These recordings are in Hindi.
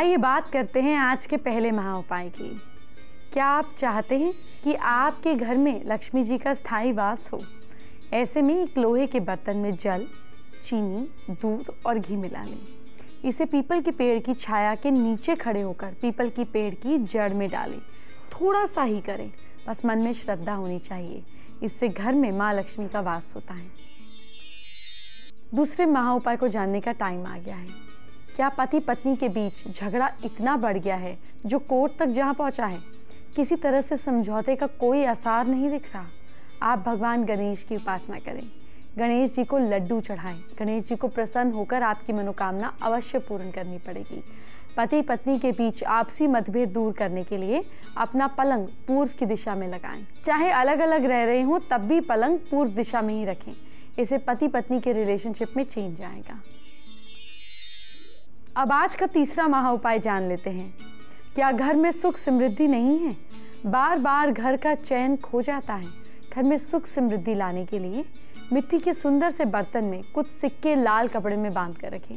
आइए बात करते हैं आज के पहले महा उपाय की। क्या आप चाहते हैं कि आपके घर में लक्ष्मी जी का स्थायी वास हो? ऐसे में एक लोहे के बर्तन में जल, चीनी, दूध और घी मिला लें। इसे पीपल के पेड़ की छाया के नीचे खड़े होकर पीपल की पेड़ की जड़ में डालें। थोड़ा सा ही करें। बस मन में श्रद्धा होनी चाहिए। इससे घर में माँ लक्ष्मी का वास होता है। दूसरे महा उपाय को जानने का टाइम आ गया है। क्या पति पत्नी के बीच झगड़ा इतना बढ़ गया है, जो कोर्ट तक जहाँ पहुँचा है? किसी तरह से समझौते का कोई आसार नहीं दिख रहा। आप भगवान गणेश की उपासना करें। गणेश जी को लड्डू चढ़ाएँ। गणेश जी को प्रसन्न होकर आपकी मनोकामना अवश्य पूर्ण करनी पड़ेगी। पति पत्नी के बीच आपसी मतभेद दूर करने के लिए अपना पलंग पूर्व की दिशा में लगाएँ। चाहे अलग अलग रह रहे हों, तब भी पलंग पूर्व दिशा में ही रखें। इसे पति पत्नी के रिलेशनशिप में चेंज आएगा। अब आज का तीसरा महा उपाय जान लेते हैं। क्या घर में सुख समृद्धि नहीं है? बार बार घर का चयन खो जाता है। घर में सुख समृद्धि लाने के लिए मिट्टी के सुंदर से बर्तन में कुछ सिक्के लाल कपड़े में बाँध कर रखें।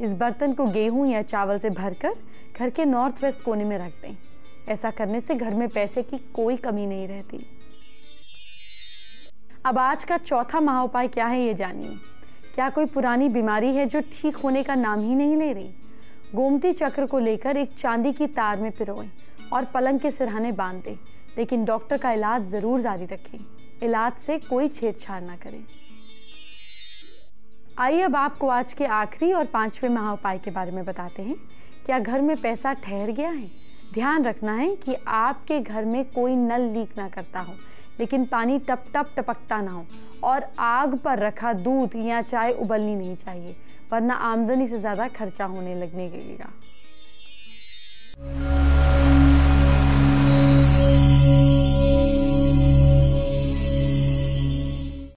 इस बर्तन को गेहूँ या चावल से भरकर घर के नॉर्थ वेस्ट कोने में रख दें। ऐसा करने से घर में पैसे की कोई कमी नहीं रहती। अब आज का चौथा महा उपाय क्या है ये जानिए। क्या कोई पुरानी बीमारी है जो ठीक होने का नाम ही नहीं ले रही? गोमती चक्र को लेकर एक चांदी की तार में पिरोएँ और पलंग के सिरहाने बाँध दें, लेकिन डॉक्टर का इलाज ज़रूर जारी रखें। इलाज से कोई छेड़छाड़ ना करें। आइए अब आपको आज के आखिरी और पाँचवें महा उपाय के बारे में बताते हैं। क्या घर में पैसा ठहर गया है? ध्यान रखना है कि आपके घर में कोई नल लीक ना करता हो। लेकिन पानी टप टप टपकता ना हो और आग पर रखा दूध या चाय उबलनी नहीं चाहिए, वरना आमदनी से ज़्यादा खर्चा होने लगने लगेगा।